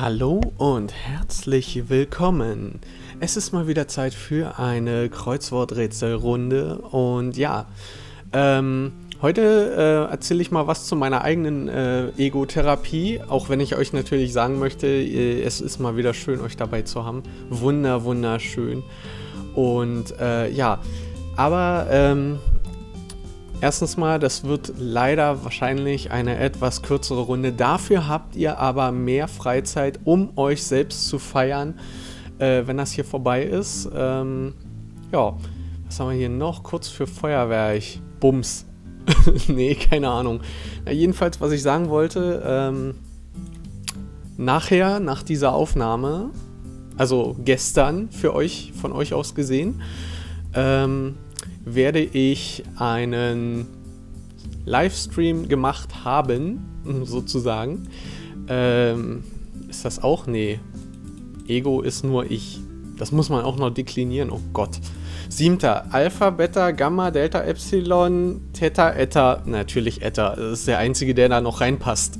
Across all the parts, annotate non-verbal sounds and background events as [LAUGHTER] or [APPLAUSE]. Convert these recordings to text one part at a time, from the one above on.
Hallo und herzlich willkommen. Es ist mal wieder Zeit für eine Kreuzworträtselrunde und ja, ähm, heute äh, erzähle ich mal was zu meiner eigenen äh, Ego-Therapie, auch wenn ich euch natürlich sagen möchte, äh, es ist mal wieder schön, euch dabei zu haben. Wunder, wunderschön. Und äh, ja, aber ähm, Erstens mal, das wird leider wahrscheinlich eine etwas kürzere Runde. Dafür habt ihr aber mehr Freizeit, um euch selbst zu feiern, äh, wenn das hier vorbei ist. Ähm, ja, was haben wir hier noch? Kurz für Feuerwerk. Bums. [LAUGHS] nee, keine Ahnung. Na, jedenfalls, was ich sagen wollte, ähm, nachher, nach dieser Aufnahme, also gestern für euch, von euch aus gesehen, ähm, werde ich einen Livestream gemacht haben, [LAUGHS] sozusagen. Ähm, ist das auch? Nee. Ego ist nur ich. Das muss man auch noch deklinieren. Oh Gott. Siebter. Alpha, Beta, Gamma, Delta, Epsilon, Theta, Eta. Natürlich Eta. Das ist der einzige, der da noch reinpasst.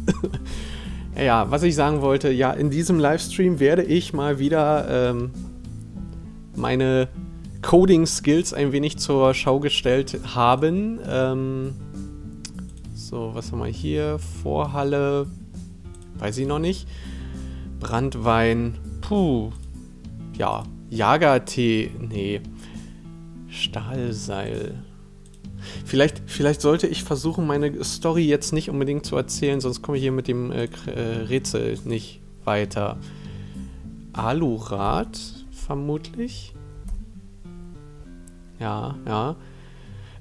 [LAUGHS] ja, was ich sagen wollte. Ja, in diesem Livestream werde ich mal wieder ähm, meine Coding-Skills ein wenig zur Schau gestellt haben. Ähm, so, was haben wir hier? Vorhalle, weiß ich noch nicht. Brandwein, puh, ja, Jagertee, nee. Stahlseil. Vielleicht, vielleicht sollte ich versuchen, meine Story jetzt nicht unbedingt zu erzählen, sonst komme ich hier mit dem äh, äh Rätsel nicht weiter. Alurad, vermutlich. Ja, ja.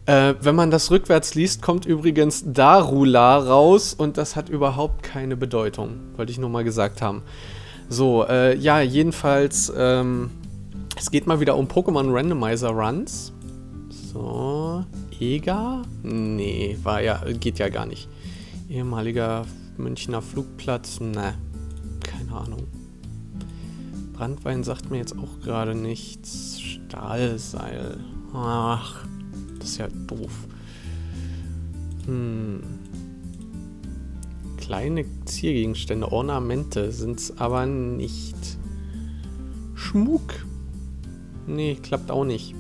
Äh, wenn man das rückwärts liest, kommt übrigens Darula raus und das hat überhaupt keine Bedeutung. Wollte ich nur mal gesagt haben. So, äh, ja, jedenfalls, ähm, es geht mal wieder um Pokémon Randomizer Runs. So, Ega? Nee, war ja, geht ja gar nicht. Ehemaliger Münchner Flugplatz? Ne, keine Ahnung. Brandwein sagt mir jetzt auch gerade nichts. Stahlseil. Ach, das ist ja doof. Hm. Kleine Ziergegenstände, Ornamente sind es aber nicht. Schmuck. Nee, klappt auch nicht.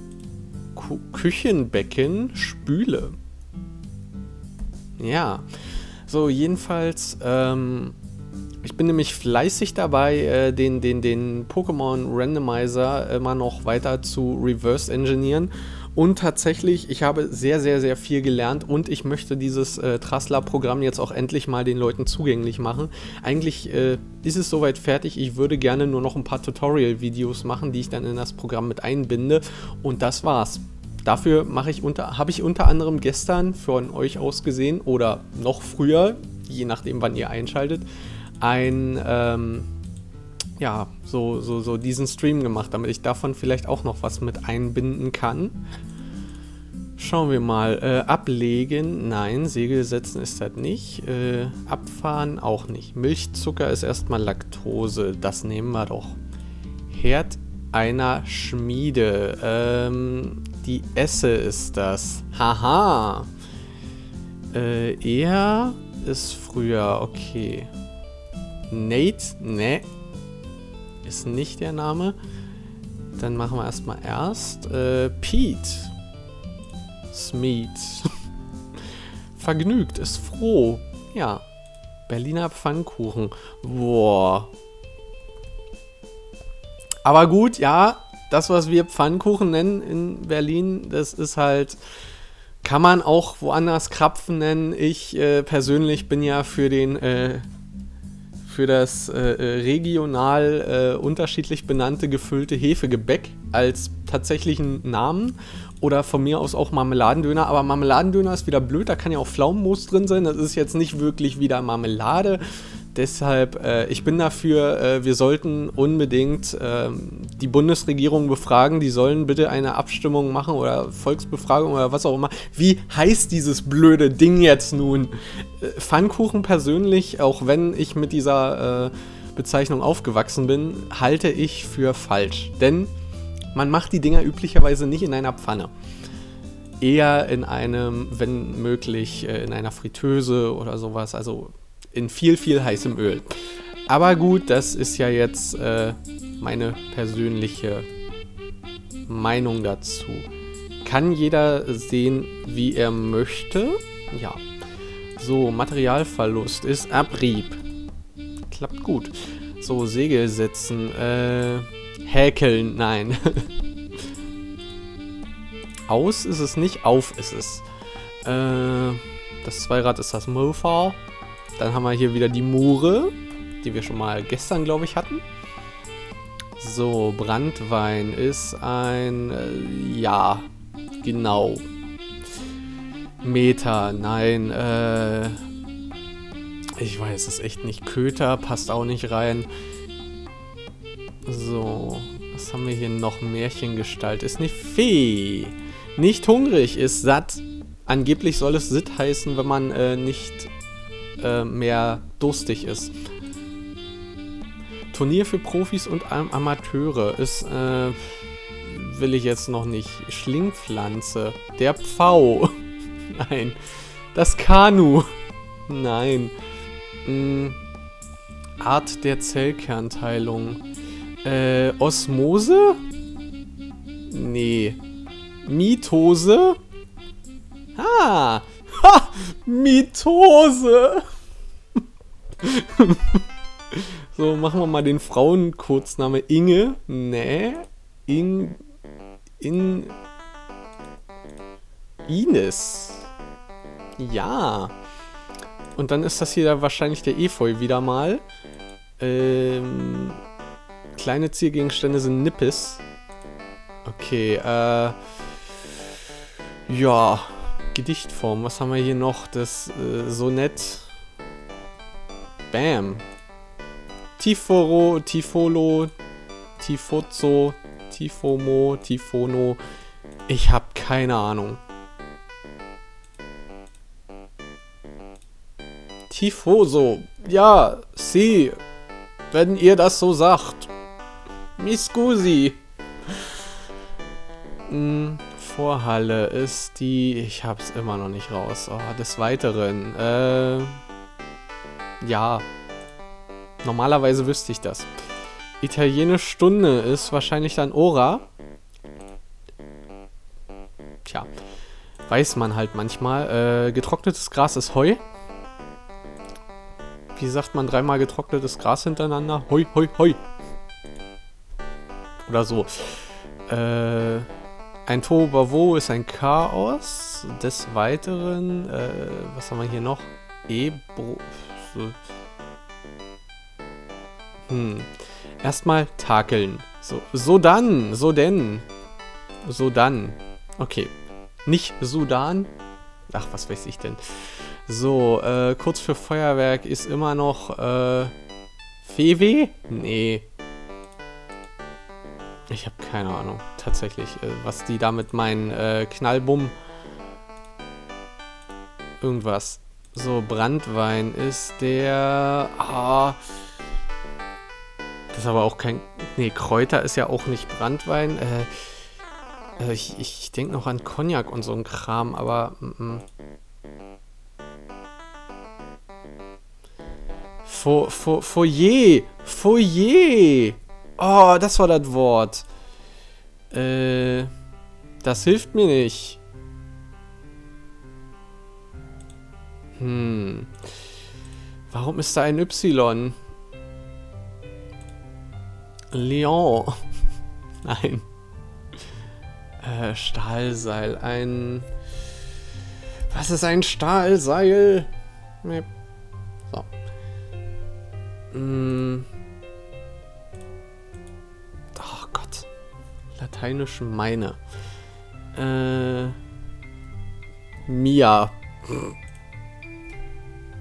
Ku Küchenbecken, Spüle. Ja. So, jedenfalls, ähm, ich bin nämlich fleißig dabei, äh, den, den, den Pokémon Randomizer immer noch weiter zu reverse engineeren. Und tatsächlich, ich habe sehr, sehr, sehr viel gelernt und ich möchte dieses äh, Trassler-Programm jetzt auch endlich mal den Leuten zugänglich machen. Eigentlich äh, ist es soweit fertig. Ich würde gerne nur noch ein paar Tutorial-Videos machen, die ich dann in das Programm mit einbinde. Und das war's. Dafür mache ich unter, habe ich unter anderem gestern von euch aus gesehen oder noch früher, je nachdem, wann ihr einschaltet, ein, ähm, ja, so, so, so diesen Stream gemacht, damit ich davon vielleicht auch noch was mit einbinden kann. Schauen wir mal. Äh, ablegen, nein. Segel setzen ist das nicht. Äh, abfahren auch nicht. Milchzucker ist erstmal Laktose. Das nehmen wir doch. Herd einer Schmiede. Ähm, die Esse ist das. Haha. Äh, er ist früher. Okay. Nate, ne, ist nicht der Name. Dann machen wir erstmal erst äh, Pete. Smeet. [LAUGHS] Vergnügt, ist froh. Ja. Berliner Pfannkuchen. Boah. Aber gut, ja, das, was wir Pfannkuchen nennen in Berlin, das ist halt, kann man auch woanders Krapfen nennen. Ich äh, persönlich bin ja für den äh, für das äh, äh, regional äh, unterschiedlich benannte gefüllte Hefegebäck als tatsächlichen Namen. Oder von mir aus auch Marmeladendöner. Aber Marmeladendöner ist wieder blöd, da kann ja auch Pflaumenmus drin sein. Das ist jetzt nicht wirklich wieder Marmelade. Deshalb, äh, ich bin dafür, äh, wir sollten unbedingt äh, die Bundesregierung befragen. Die sollen bitte eine Abstimmung machen oder Volksbefragung oder was auch immer. Wie heißt dieses blöde Ding jetzt nun? Äh, Pfannkuchen persönlich, auch wenn ich mit dieser äh, Bezeichnung aufgewachsen bin, halte ich für falsch. Denn man macht die Dinger üblicherweise nicht in einer Pfanne eher in einem, wenn möglich, äh, in einer Fritteuse oder sowas. Also in viel, viel heißem Öl. Aber gut, das ist ja jetzt äh, meine persönliche Meinung dazu. Kann jeder sehen, wie er möchte? Ja. So, Materialverlust ist Abrieb. Klappt gut. So, Segel setzen. Äh, häkeln, nein. [LAUGHS] Aus ist es nicht, auf ist es. Äh, das Zweirad ist das Mofa. Dann haben wir hier wieder die Mure, die wir schon mal gestern, glaube ich, hatten. So, Brandwein ist ein... Äh, ja, genau. Meter, nein, äh... Ich weiß es echt nicht. Köter passt auch nicht rein. So, was haben wir hier noch? Märchengestalt ist eine Fee. Nicht hungrig, ist satt. Angeblich soll es Sitt heißen, wenn man äh, nicht äh, mehr durstig ist. Turnier für Profis und Am Amateure ist, äh, will ich jetzt noch nicht. Schlingpflanze. Der Pfau. [LAUGHS] Nein. Das Kanu. [LAUGHS] Nein. Hm. Art der Zellkernteilung. Äh, Osmose? Nee. Mitose? Ah! [LAUGHS] Mitose! so, machen wir mal den Frauenkurzname Inge. Nee. In. In. Ines. Ja. Und dann ist das hier wahrscheinlich der Efeu wieder mal. Ähm, kleine Zielgegenstände sind Nippes. Okay, äh. Ja. Gedichtform. Was haben wir hier noch? Das äh, Sonett. Bam. Tiforo, Tifolo, Tifozo, Tifomo, Tifono. Ich habe keine Ahnung. Tifoso. Ja, sie. Wenn ihr das so sagt. Miscusi. Hm, Vorhalle ist die... Ich hab's immer noch nicht raus. Oh, des Weiteren. Äh... Ja. Normalerweise wüsste ich das. Italienische Stunde ist wahrscheinlich dann Ora. Tja. Weiß man halt manchmal. Äh, getrocknetes Gras ist Heu wie sagt man, dreimal getrocknetes Gras hintereinander? Hoi, hoi, hoi. Oder so. Äh, ein Tobavo ist ein Chaos. Des Weiteren, äh, was haben wir hier noch? Ebro... Hm. Erstmal takeln. So, so dann, so denn. So dann. Okay. Nicht Sudan. Ach, was weiß ich denn. So, äh, kurz für Feuerwerk ist immer noch, äh, Fewe? Nee. Ich habe keine Ahnung, tatsächlich, äh, was die damit meinen. Äh, Knallbumm. Irgendwas. So, Brandwein ist der... Ah... Das ist aber auch kein... Nee, Kräuter ist ja auch nicht Brandwein. Äh, äh ich, ich denke noch an Cognac und so ein Kram, aber... Fo Fo Foyer. Foyer. Oh, das war das Wort. Äh, das hilft mir nicht. Hm. Warum ist da ein Y? Lyon. [LAUGHS] Nein. Äh, Stahlseil. Ein... Was ist ein Stahlseil? So. Mm. Lateinisch meine. Äh. Mia.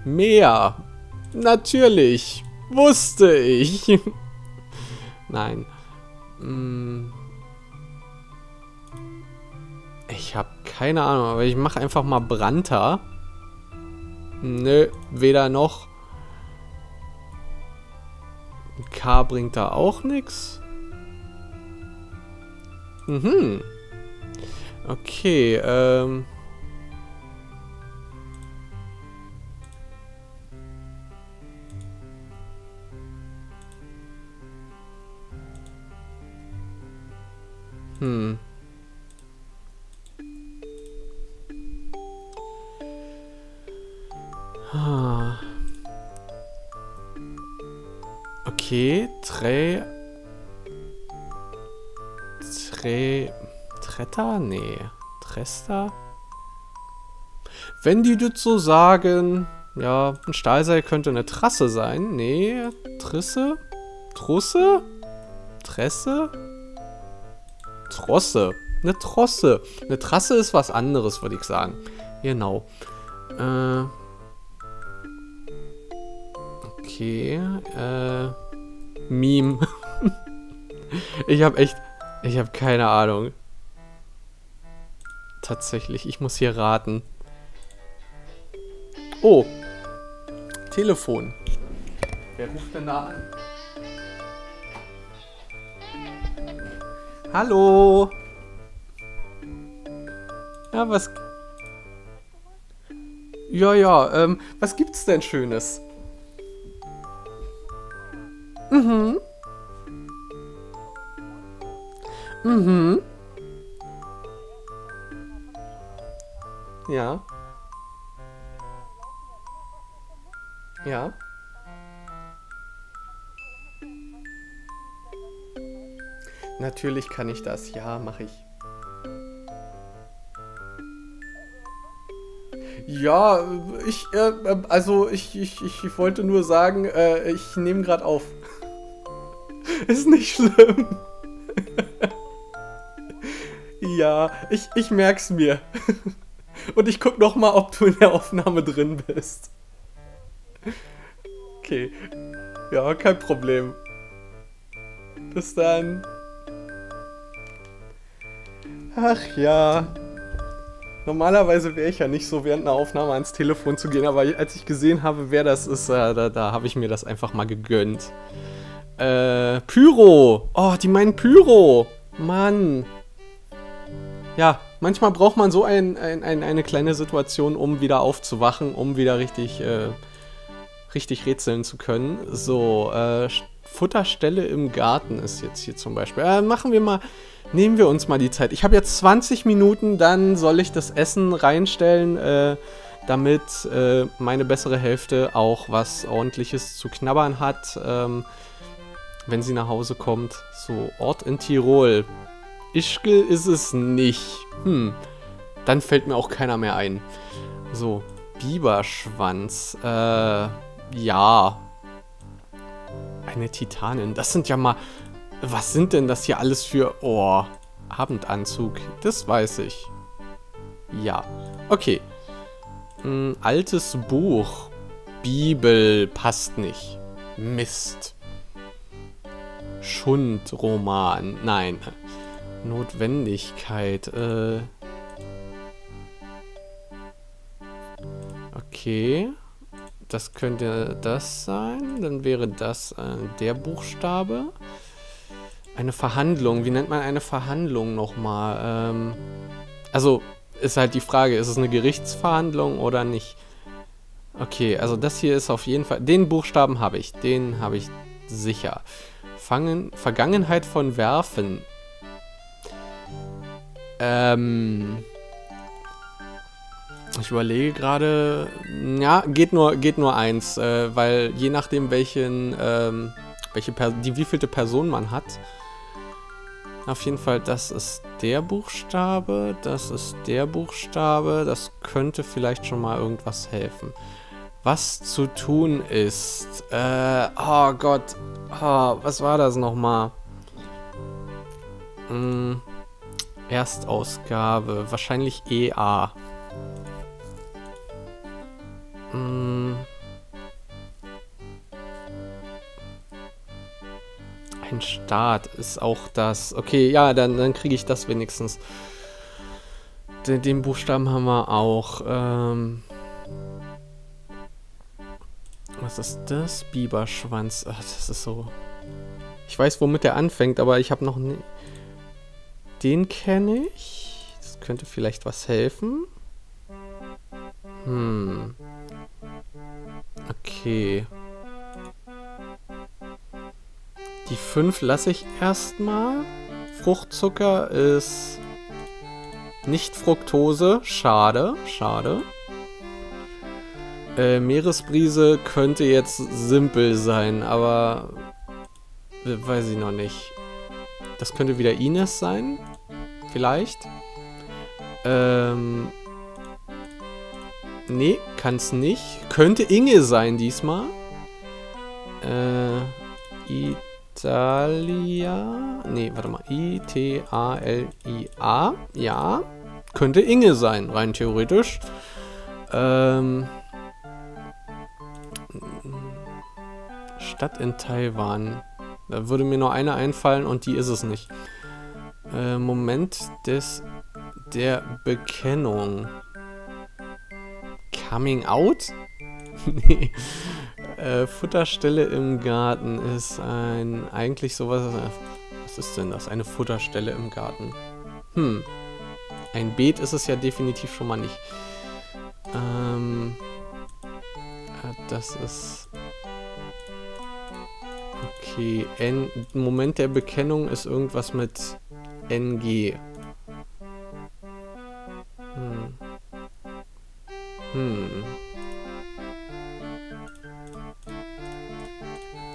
Mehr. Natürlich. Wusste ich. [LAUGHS] Nein. Mm. Ich habe keine Ahnung, aber ich mache einfach mal Branta. Nö, weder noch. K bringt da auch nichts. Mhm. Okay, ähm... Hm. Ah. Okay, drei, Tre... Tretta? Nee. Tresta? Wenn die das so sagen... Ja, ein Stahlseil könnte eine Trasse sein. Nee, Trisse? Trusse? Tresse? Trosse. Eine Trosse. Eine Trasse ist was anderes, würde ich sagen. Genau. Äh... Okay, äh... Meme. [LAUGHS] ich habe echt... Ich habe keine Ahnung. Tatsächlich, ich muss hier raten. Oh. Telefon. Wer ruft denn da an? Hallo. Ja, was... Ja, ja, ähm, was gibt's denn Schönes? Mhm. Mhm. Ja. Ja. Natürlich kann ich das. Ja, mache ich. Ja, ich, äh, also ich, ich, ich wollte nur sagen, äh, ich nehme gerade auf. [LAUGHS] Ist nicht schlimm. Ja, ich, ich merk's mir. [LAUGHS] Und ich guck noch mal, ob du in der Aufnahme drin bist. Okay. Ja, kein Problem. Bis dann. Ach ja. Normalerweise wäre ich ja nicht so während einer Aufnahme ans Telefon zu gehen, aber als ich gesehen habe, wer das ist, äh, da, da habe ich mir das einfach mal gegönnt. Äh, Pyro. Oh, die meinen Pyro. Mann. Ja, manchmal braucht man so ein, ein, ein, eine kleine Situation, um wieder aufzuwachen, um wieder richtig, äh, richtig rätseln zu können. So, äh, Futterstelle im Garten ist jetzt hier zum Beispiel. Äh, machen wir mal nehmen wir uns mal die Zeit. Ich habe jetzt 20 Minuten, dann soll ich das Essen reinstellen, äh, damit äh, meine bessere Hälfte auch was ordentliches zu knabbern hat, ähm, wenn sie nach Hause kommt. So, Ort in Tirol. Ischgl ist es nicht. Hm, dann fällt mir auch keiner mehr ein. So, Biberschwanz. Äh, ja. Eine Titanin. Das sind ja mal was sind denn das hier alles für... Oh, Abendanzug. Das weiß ich. Ja. Okay. Ein altes Buch. Bibel passt nicht. Mist. Schundroman. Nein. Notwendigkeit. Äh. Okay. Das könnte das sein. Dann wäre das äh, der Buchstabe. Eine Verhandlung. Wie nennt man eine Verhandlung nochmal? Ähm, also ist halt die Frage, ist es eine Gerichtsverhandlung oder nicht? Okay, also das hier ist auf jeden Fall... Den Buchstaben habe ich. Den habe ich sicher. Fangen, Vergangenheit von Werfen. Ähm... Ich überlege gerade... Ja, geht nur, geht nur eins, äh, weil je nachdem welchen... Ähm, welche per die wievielte Person man hat, auf jeden Fall, das ist der Buchstabe, das ist der Buchstabe. Das könnte vielleicht schon mal irgendwas helfen. Was zu tun ist. Äh, oh Gott. Oh, was war das nochmal? Hm, Erstausgabe. Wahrscheinlich EA. Hm. Ein Start ist auch das. Okay, ja, dann, dann kriege ich das wenigstens. Den, den, Buchstaben haben wir auch. Ähm was ist das? Biberschwanz. Ach, das ist so. Ich weiß, womit der anfängt, aber ich habe noch nie. Den kenne ich. Das könnte vielleicht was helfen. Hm. Okay. Die 5 lasse ich erstmal. Fruchtzucker ist nicht Fructose. Schade, schade. Äh, Meeresbrise könnte jetzt simpel sein, aber weiß ich noch nicht. Das könnte wieder Ines sein. Vielleicht. Ähm. Nee, kann es nicht. Könnte Inge sein diesmal. Äh. Italia. Nee, warte mal. I-T-A-L-I-A. Ja. Könnte Inge sein, rein theoretisch. Ähm. Stadt in Taiwan. Da würde mir nur eine einfallen und die ist es nicht. Äh, Moment des der Bekennung. Coming out? [LAUGHS] nee. Äh, Futterstelle im Garten ist ein eigentlich sowas. Was ist denn das? Eine Futterstelle im Garten. Hm. Ein Beet ist es ja definitiv schon mal nicht. Ähm. Äh, das ist Okay, N Moment der Bekennung ist irgendwas mit NG. Hm. Hm.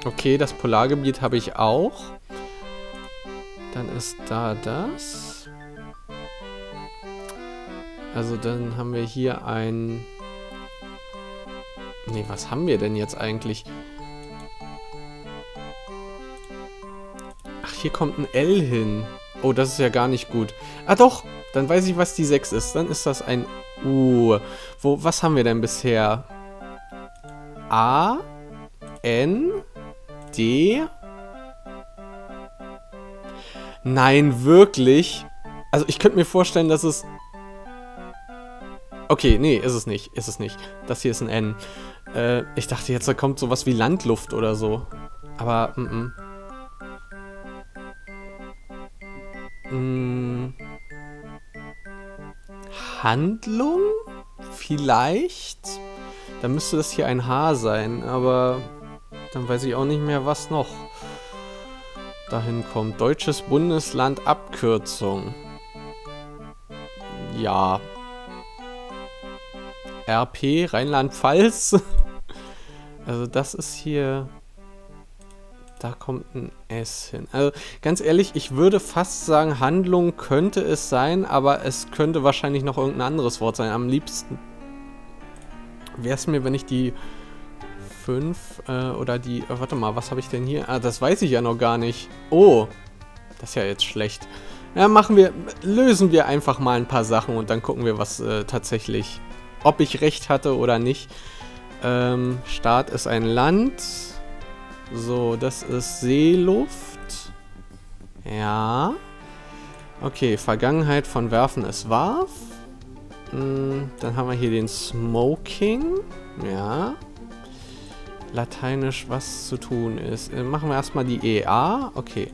Okay, das Polargebiet habe ich auch. Dann ist da das. Also dann haben wir hier ein... Nee, was haben wir denn jetzt eigentlich? Hier kommt ein L hin. Oh, das ist ja gar nicht gut. Ah doch, dann weiß ich, was die 6 ist. Dann ist das ein U. Wo, was haben wir denn bisher? A, N, D. Nein, wirklich? Also ich könnte mir vorstellen, dass es... Okay, nee, ist es nicht. Ist es nicht. Das hier ist ein N. Äh, ich dachte jetzt, da kommt sowas wie Landluft oder so. Aber, mm, -mm. Hm. Handlung? Vielleicht? Dann müsste das hier ein H sein, aber dann weiß ich auch nicht mehr, was noch dahin kommt. Deutsches Bundesland Abkürzung. Ja. RP, Rheinland-Pfalz. [LAUGHS] also das ist hier da kommt ein S hin. Also ganz ehrlich, ich würde fast sagen, Handlung könnte es sein, aber es könnte wahrscheinlich noch irgendein anderes Wort sein. Am liebsten wäre es mir, wenn ich die 5 äh, oder die... Äh, warte mal, was habe ich denn hier? Ah, das weiß ich ja noch gar nicht. Oh, das ist ja jetzt schlecht. Ja, machen wir... Lösen wir einfach mal ein paar Sachen und dann gucken wir, was äh, tatsächlich... Ob ich recht hatte oder nicht. Ähm, Staat ist ein Land... So, das ist Seeluft. Ja. Okay, Vergangenheit von Werfen ist Warf. Hm, dann haben wir hier den Smoking. Ja. Lateinisch, was zu tun ist. Äh, machen wir erstmal die EA. Okay.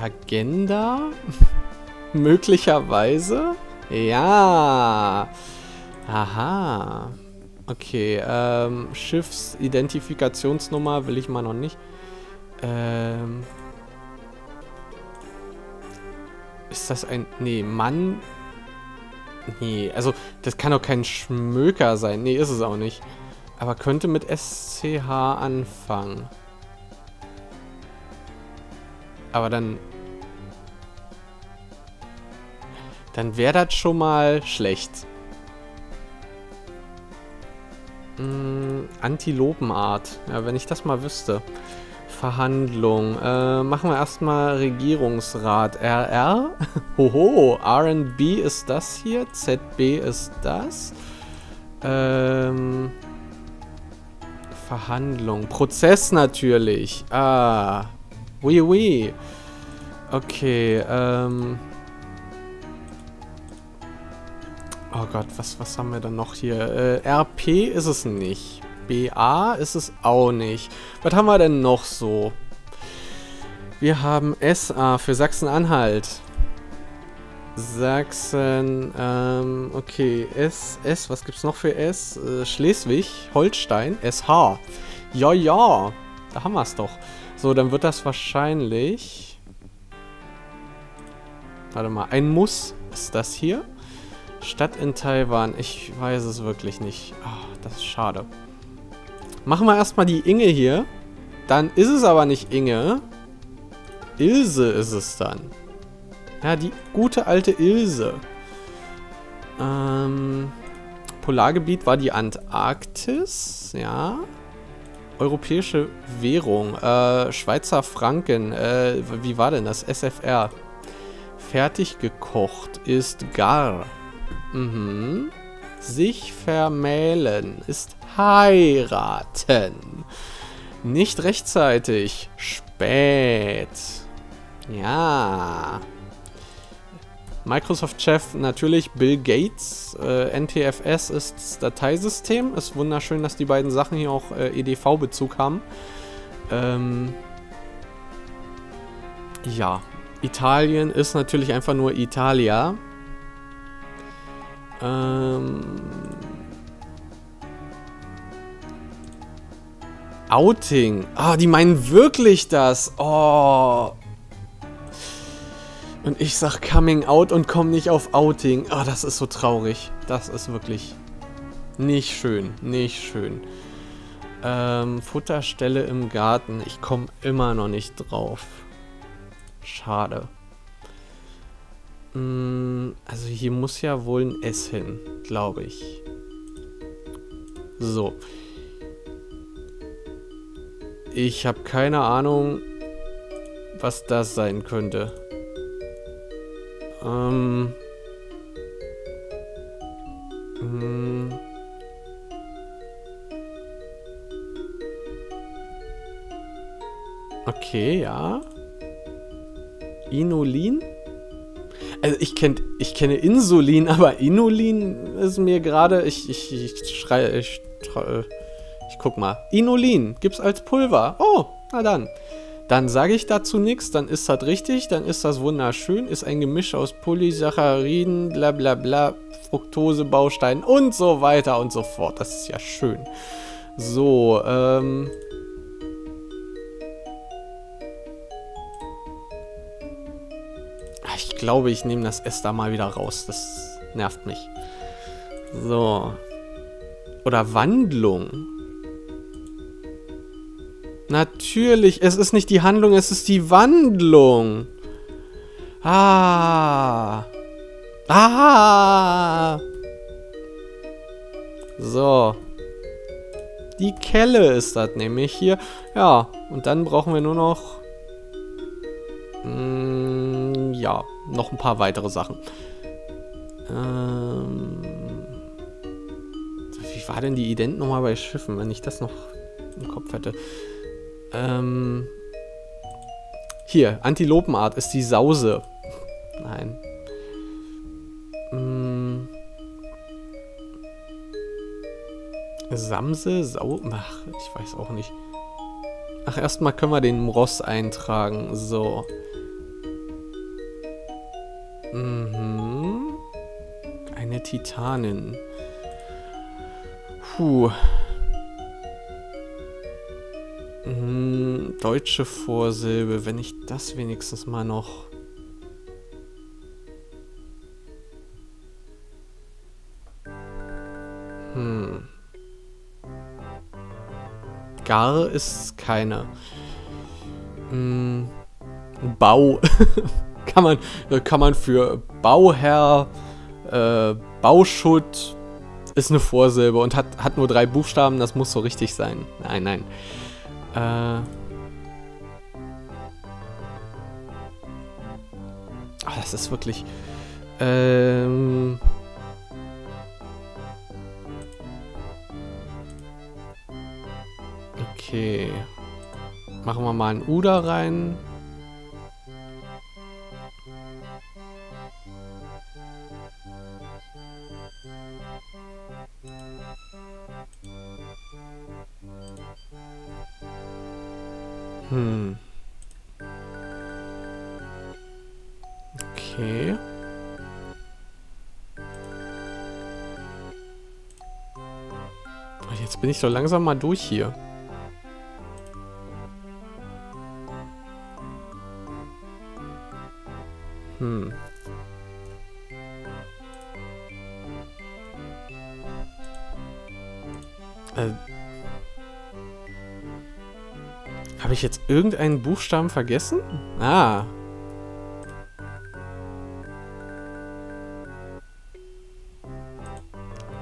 Agenda. [LAUGHS] Möglicherweise. Ja. Aha. Okay, ähm, Schiffsidentifikationsnummer will ich mal noch nicht. Ähm. Ist das ein... Nee, Mann... Nee, also das kann doch kein Schmöker sein. Nee, ist es auch nicht. Aber könnte mit SCH anfangen. Aber dann... Dann wäre das schon mal schlecht. Hm, Antilopenart. Ja, wenn ich das mal wüsste. Verhandlung. Äh, machen wir erstmal Regierungsrat. RR. [LAUGHS] Hoho. RB ist das hier. ZB ist das. Ähm, Verhandlung. Prozess natürlich. Ah. Oui, oui. Okay, ähm... Oh Gott, was, was haben wir dann noch hier? Äh, RP ist es nicht. BA ist es auch nicht. Was haben wir denn noch so? Wir haben SA für Sachsen-Anhalt. Sachsen, ähm, okay, S, S, was gibt's noch für S? Äh, Schleswig, Holstein, SH. Ja, ja, da haben wir es doch. So, dann wird das wahrscheinlich Warte mal, ein Muss ist das hier. Stadt in Taiwan. Ich weiß es wirklich nicht. Oh, das ist schade. Machen wir erstmal die Inge hier. Dann ist es aber nicht Inge. Ilse ist es dann. Ja, die gute alte Ilse. Ähm, Polargebiet war die Antarktis. Ja. Europäische Währung. Äh, Schweizer Franken. Äh, wie war denn das? SFR. Fertig gekocht ist gar. Mhm. Sich vermählen ist heiraten. Nicht rechtzeitig. Spät. Ja. Microsoft-Chef natürlich Bill Gates. Äh, NTFS ist das Dateisystem. Ist wunderschön, dass die beiden Sachen hier auch äh, EDV-Bezug haben. Ähm ja, Italien ist natürlich einfach nur Italia. Ähm Outing. Ah, die meinen wirklich das. Oh. Und ich sag Coming Out und komm nicht auf Outing. Ah, das ist so traurig. Das ist wirklich nicht schön. Nicht schön. Ähm, Futterstelle im Garten. Ich komme immer noch nicht drauf. Schade. Mm, also hier muss ja wohl ein S hin, glaube ich. So. Ich habe keine Ahnung, was das sein könnte. Ähm. Hm. Okay, ja. Inulin? Also ich kenne ich kenne Insulin, [LAUGHS] aber Inulin ist mir gerade. Ich, ich, ich schreie. Ich, ich guck mal. Inulin gibt's als Pulver. Oh, na dann. Dann sage ich dazu nichts, dann ist das richtig, dann ist das wunderschön, ist ein Gemisch aus Polysacchariden, bla bla bla, Fructose-Bausteinen und so weiter und so fort. Das ist ja schön. So, ähm... glaube, ich nehme das S da mal wieder raus. Das nervt mich. So. Oder Wandlung. Natürlich, es ist nicht die Handlung, es ist die Wandlung. Ah. Ah. So. Die Kelle ist das nämlich hier. Ja, und dann brauchen wir nur noch... Mh, mm, ja, noch ein paar weitere Sachen. Ähm, wie war denn die Ident nochmal bei Schiffen, wenn ich das noch im Kopf hätte? Ähm, hier, Antilopenart ist die Sause. Nein. Hm. Samse? Sau? Ach, ich weiß auch nicht. Ach, erstmal können wir den Ross eintragen. So. Eine Titanin. Puh. Hm, deutsche Vorsilbe, wenn ich das wenigstens mal noch... Hm. Gar ist keine. Hm. Bau. [LAUGHS] kann, man, kann man für Bauherr, äh, Bauschutt ist eine Vorsilbe und hat, hat nur drei Buchstaben, das muss so richtig sein. Nein, nein. Äh. Ach, das ist wirklich. Ähm. Okay. Machen wir mal ein U da rein. ich so langsam mal durch hier? Hm. Also, Habe ich jetzt irgendeinen Buchstaben vergessen? Ah.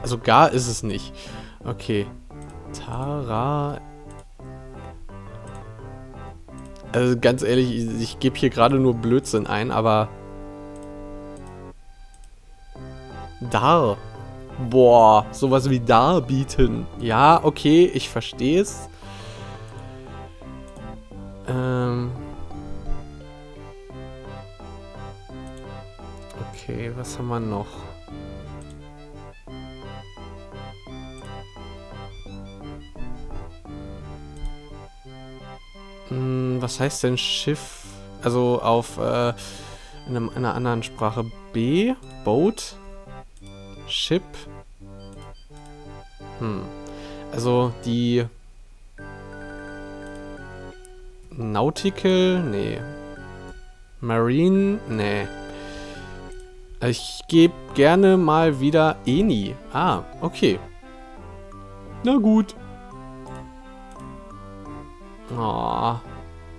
Also gar ist es nicht. Okay. Tara. Also ganz ehrlich, ich, ich gebe hier gerade nur Blödsinn ein, aber... Dar. Boah, sowas wie darbieten. Ja, okay, ich verstehe es. Ähm okay, was haben wir noch? Was heißt denn Schiff? Also auf äh, in, einem, in einer anderen Sprache. B? Boat? Ship? Hm. Also die Nautical? Nee. Marine? Nee. Ich gebe gerne mal wieder Eni. Ah, okay. Na gut. Oh.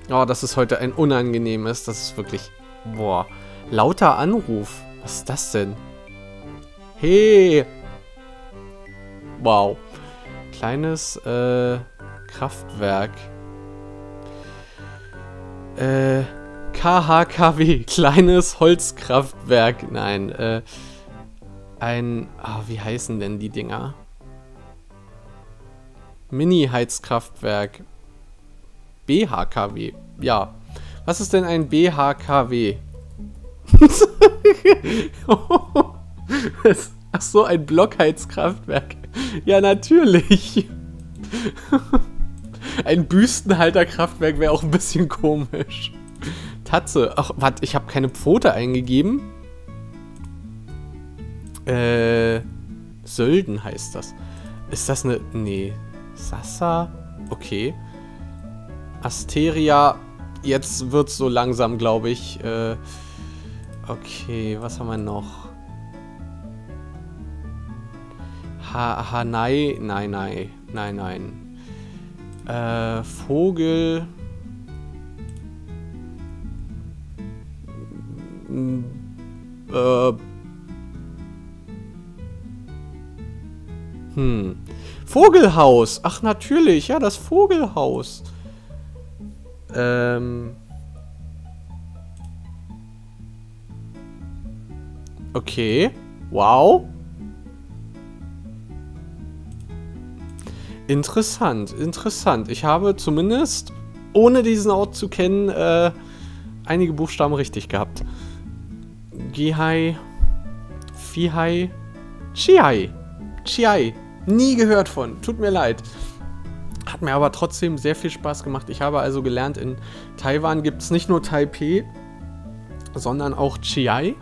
Oh, das ist heute ein unangenehmes. Das ist wirklich... Boah. Lauter Anruf. Was ist das denn? Hey. Wow. Kleines äh, Kraftwerk. Äh, KHKW, [LAUGHS] kleines Holzkraftwerk. Nein, äh, ein, ah, wie heißen denn die Dinger? Mini-Heizkraftwerk. BHKW, ja. Was ist denn ein BHKW? [LAUGHS] Ach so, ein Blockheizkraftwerk. Ja, natürlich. [LAUGHS] Ein Büstenhalterkraftwerk wäre auch ein bisschen komisch. Tatze. Ach, warte, ich habe keine Pfote eingegeben. Äh, Sölden heißt das. Ist das eine... Nee. Sassa? Okay. Asteria. Jetzt wird's so langsam, glaube ich. Äh, okay, was haben wir noch? Ha Hanai? Nein, nein. Nein, nein. Äh, Vogel. Äh. Hm. Vogelhaus. Ach, natürlich. Ja, das Vogelhaus. Ähm. Okay. Wow. Interessant, interessant. Ich habe zumindest, ohne diesen Ort zu kennen, äh, einige Buchstaben richtig gehabt. Gihai, Fihai, Chiai, Chiai. Nie gehört von. Tut mir leid. Hat mir aber trotzdem sehr viel Spaß gemacht. Ich habe also gelernt, in Taiwan gibt es nicht nur Taipei, sondern auch Chiai.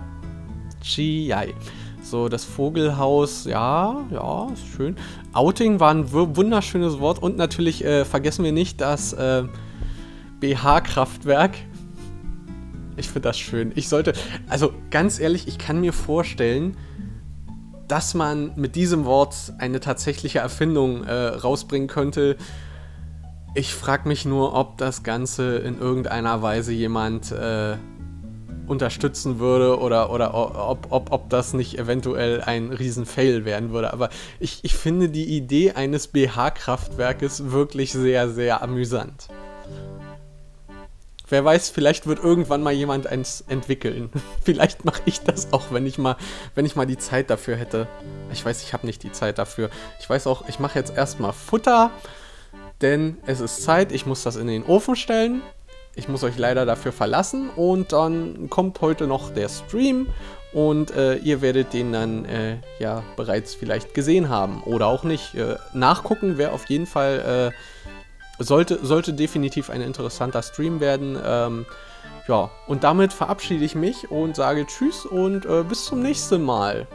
Chiai. So, das Vogelhaus, ja, ja, ist schön. Outing war ein wunderschönes Wort und natürlich äh, vergessen wir nicht das äh, BH-Kraftwerk. Ich finde das schön. Ich sollte, also ganz ehrlich, ich kann mir vorstellen, dass man mit diesem Wort eine tatsächliche Erfindung äh, rausbringen könnte. Ich frage mich nur, ob das Ganze in irgendeiner Weise jemand äh, unterstützen würde oder, oder ob, ob, ob das nicht eventuell ein Riesen-Fail werden würde. Aber ich, ich finde die Idee eines BH-Kraftwerkes wirklich sehr, sehr amüsant. Wer weiß, vielleicht wird irgendwann mal jemand eins entwickeln. [LAUGHS] vielleicht mache ich das auch, wenn ich mal, wenn ich mal die Zeit dafür hätte. Ich weiß, ich habe nicht die Zeit dafür. Ich weiß auch, ich mache jetzt erstmal Futter, denn es ist Zeit. Ich muss das in den Ofen stellen. Ich muss euch leider dafür verlassen und dann kommt heute noch der Stream und äh, ihr werdet den dann äh, ja bereits vielleicht gesehen haben oder auch nicht. Äh, nachgucken wäre auf jeden Fall, äh, sollte, sollte definitiv ein interessanter Stream werden. Ähm, ja, und damit verabschiede ich mich und sage Tschüss und äh, bis zum nächsten Mal.